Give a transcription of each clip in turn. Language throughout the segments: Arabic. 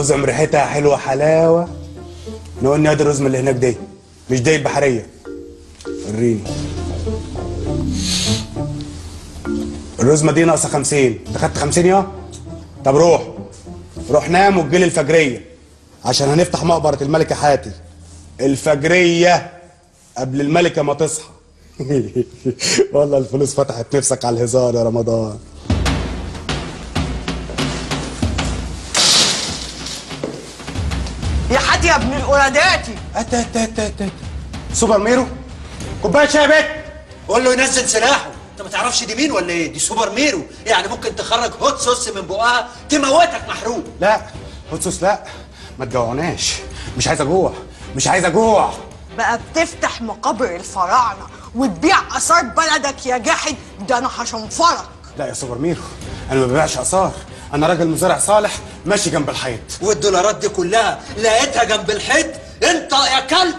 الرزم ريحتها حلوة حلاوة. نقول ادي الرزمه اللي هناك دي مش دي البحريه وريني. الرزمة دي ناقصة 50 أنت خدت 50 يا؟ طب روح. روح نام وتجيلي الفجرية. عشان هنفتح مقبرة الملكة حاتي. الفجرية قبل الملكة ما تصحى. والله الفلوس فتحت نفسك على الهزار يا رمضان. القراداتي أت أت أت أت. سوبر ميرو؟ كوباية شاي يا بت قول له ينزل سلاحه. انت ما تعرفش دي مين ولا إيه؟ دي سوبر ميرو. يعني ممكن تخرج hot sauce من بقها تموتك محروق. لا. hot sauce لا. ما تجوعناش. مش عايز اجوع مش عايز اجوع بقى بتفتح مقابر الفراعنة وتبيع آثار بلدك يا جاحد. ده أنا هشنفرك. لا يا سوبر ميرو. أنا ما ببيعش آثار. أنا راجل مزارع صالح ماشي جنب الحيط. والدولارات دي كلها لقيتها جنب الحيط. انت يا كلب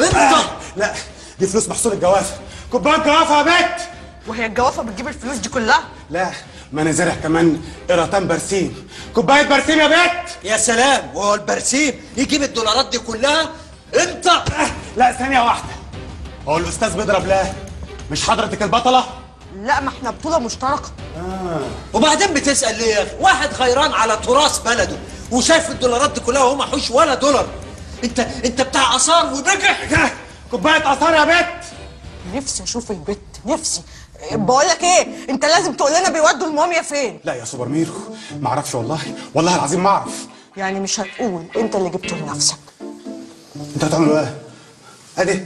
انت. لا دي فلوس محصول الجوافه كوباية جوافة يا بت وهي الجوافة بتجيب الفلوس دي كلها؟ لا ما أنا زارع كمان قرطان برسيم. كوباية برسيم يا بت يا سلام وهو البرسيم يجيب الدولارات دي كلها؟ انت. لا ثانية واحدة. هو الأستاذ بيضرب لا مش حضرتك البطلة؟ لا ما إحنا بطولة مشتركة. وبعدين بتسأل ليه يا أخي؟ واحد غيران على تراث بلده وشايف الدولارات دي كلها وهو محوش ولا دولار. انت انت بتاع آثار وبجح كوباية آثار يا بت. نفسي أشوف البت نفسي. بقول لك إيه أنت لازم تقول لنا بيودوا الموميا فين؟ لا يا سوبر ميرو ما أعرفش والله. والله العظيم ما أعرف. يعني مش هتقول أنت اللي جبته لنفسك. أنت هتعمل إيه؟ ادي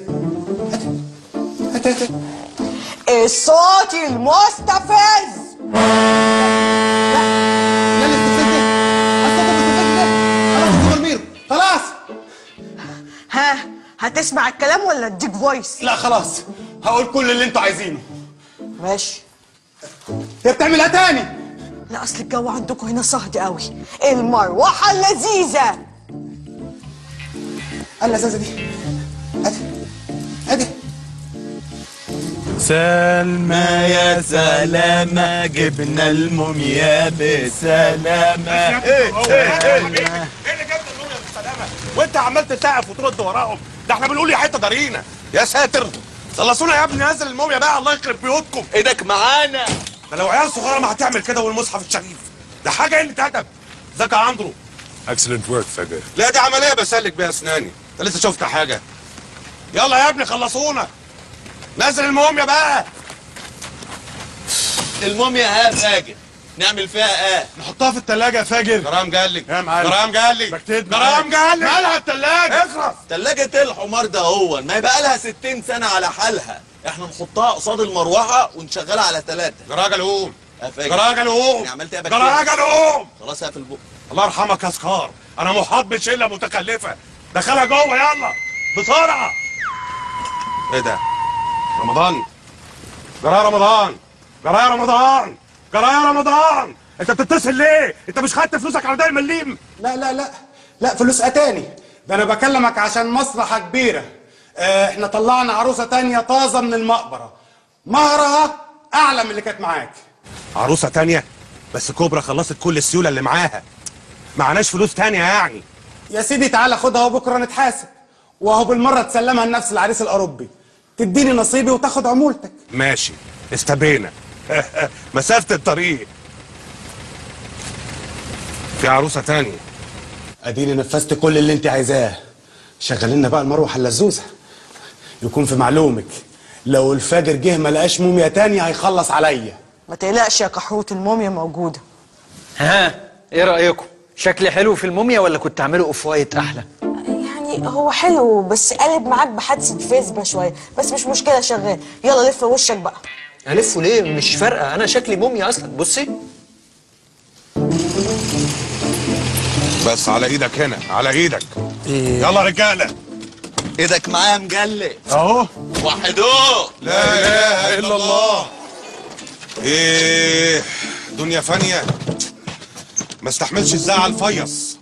ادي ادي الصوت المستفز يا الاستفزاز ده أصلا الاستفزاز ده خلاص يا خلاص. ها هتسمع الكلام ولا أديك فويس لا خلاص. هقول كل اللي أنتوا عايزينه. ماشي. هي بتعمل إيه تاني. لا أصل الجو عندكم هنا صهد قوي. المروحة اللذيذة. اللذاذه دي. ادي سلمى يا سلامة جبنا الموميا بسلامة. إيه اللي جاب الموميا بالسلامه وأنت عمال تسقف وترد وراهم ده إحنا بنقول يا حتة دارينا. يا ساتر. خلصونا يا ابني نزل الموميا بقى. الله يخرب بيوتكم. إيدك معانا. ده لو عيال صغيرة ما هتعمل كده والمصحف الشريف. ده حاجة قلة أدب. ازيك يا اندرو Excellent work, فجر لا دي عملية بسلك بيها أسناني. أنت لسه شفت حاجة؟ يلا يا ابني خلصونا. نزل الموميا بقى. الموميا ها فاجر. نعمل فيها إيه نحطها في الثلاجه يا فاجر. جرام قال لي يا معلم. جرام قال لي بكتب جرام قال لي مالها الثلاجه اخرس. تلاجة الحمار ده هو. ما يبقى لها 60 سنة على حالها. إحنا نحطها قصاد المروحة ونشغلها على ثلاثة جراجل قوم يا فاجر. جراجل قوم يعني عملت إيه؟ جراجل قوم خلاص اقفل البق الله يرحمك يا سكار. أنا محاط بشلة متخلفه دخلها جوه يلا. بسرعة. إيه ده؟ رمضان. جرى رمضان. جرى يا رمضان. جرى يا رمضان. انت بتتصل ليه؟ انت مش خدت فلوسك على داي مليم لا لا لا. لا فلوس اتاني. ده أنا بكلمك عشان مصلحة كبيرة. آه إحنا طلعنا عروسة تانية طازة من المقبرة. مهرها اعلى من اللي كانت معاك. عروسة تانية؟ بس كوبرا خلصت كل السيولة اللي معاها. معناش فلوس تانية يعني. يا سيدي تعالى خدها وبكرة نتحاسب. وهو بالمرة تسلمها لنفس العريس الأوروبي. تديني نصيبي وتاخد عمولتك. ماشي استبينا. مسافة الطريق. في عروسة تانية. أديني نفذت كل اللي أنت عايزاه. شغل لنا بقى المروحة اللزوزة. يكون في معلومك. لو الفجر جه ما لقاش موميا تاني هيخلص عليا. ما تقلقش يا كحروت الموميا موجودة. ها إيه رأيكم؟ شكلي حلو في الموميا ولا كنت أعمله أوف وايت أحلى؟ يعني هو حلو بس قلب معاك بحادثة فيسبا شوية. بس مش مشكلة شغال. يلا لف وشك بقى. الفه ليه؟ مش فارقة. أنا شكلي موميا أصلا. بصي. بس على إيدك هنا على إيدك. يلا رجالة. إيدك معايا مجلد أهو. وحدوه لا إله إلا الله. إيه دنيا فانية. ما استحملش الزعل فيص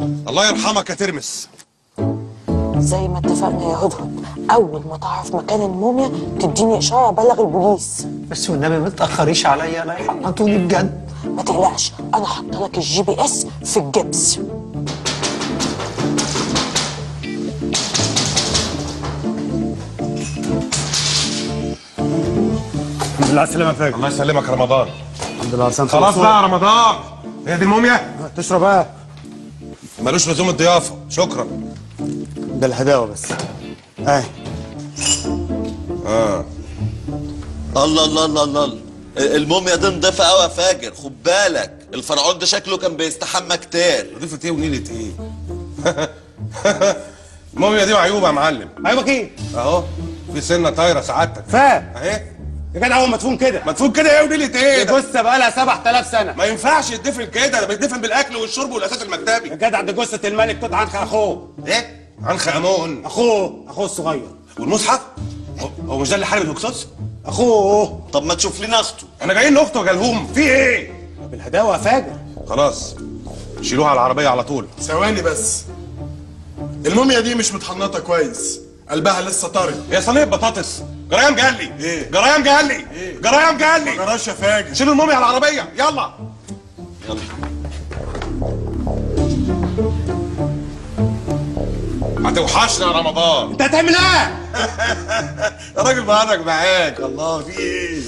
الله يرحمك يا ترمس. زي ما اتفقنا يا هدهد أول ما تعرف مكان الموميا تديني إشارة أبلغ البوليس. بس والنبي ما تتاخريش عليا أنا هيحطوني بجد. ما تقلقش أنا حاطه لك ال GPS في الجبس. الحمد لله على السلامة يا فاجر الله يسلمك يا رمضان. الحمد لله على السلامة خلاص. بقى يا رمضان. هي دي الموميا تشرب بقى. ملوش لزوم الضيافة. شكرا. ده الهداوه بس. اهي الله الله الله الله. الموميا دي نضيفه قوي يا فاجر خد بالك. الفرعون ده شكله كان بيستحمى كتير. ضيفة إيه ونيلة إيه؟ الموميا دي معيوبه يا معلم. أيوه إيه؟ أهو في سنة طايرة سعادتك. فاهم اهي يا جدع هو مدفون كده. مدفون كده إيه ونيلة إيه؟ ده جثة بقى لها 7000 سنة. ما ينفعش يدفن كده ده بيدفن بالأكل والشرب والأساس المكتبي. يا جدع دي جثة الملك توت عنخ اخوه إيه؟ عنخ آمون. أخوه أخوه الصغير. والمصحف؟ هو- مش ده اللي حارب الهكسوس أخوه. طب ما تشوف لنا أخته. إحنا جايين لاخته جالهوم في إيه؟ بالهداوه يا فاجر. خلاص. شيلوها على العربية على طول. ثواني بس. الموميا دي مش متحنطة كويس. قلبها لسه طري. هي صينيه بطاطس. جرايم جالي إيه؟ جرايم جالي إيه؟ جرايم جالي جراش يا فاجر. شيلوا الموميا على العربية. يلا. يلا. هتوحشنا يا رمضان. انت هتعمل إيه؟ يا راجل بهرج معاك. الله في إيه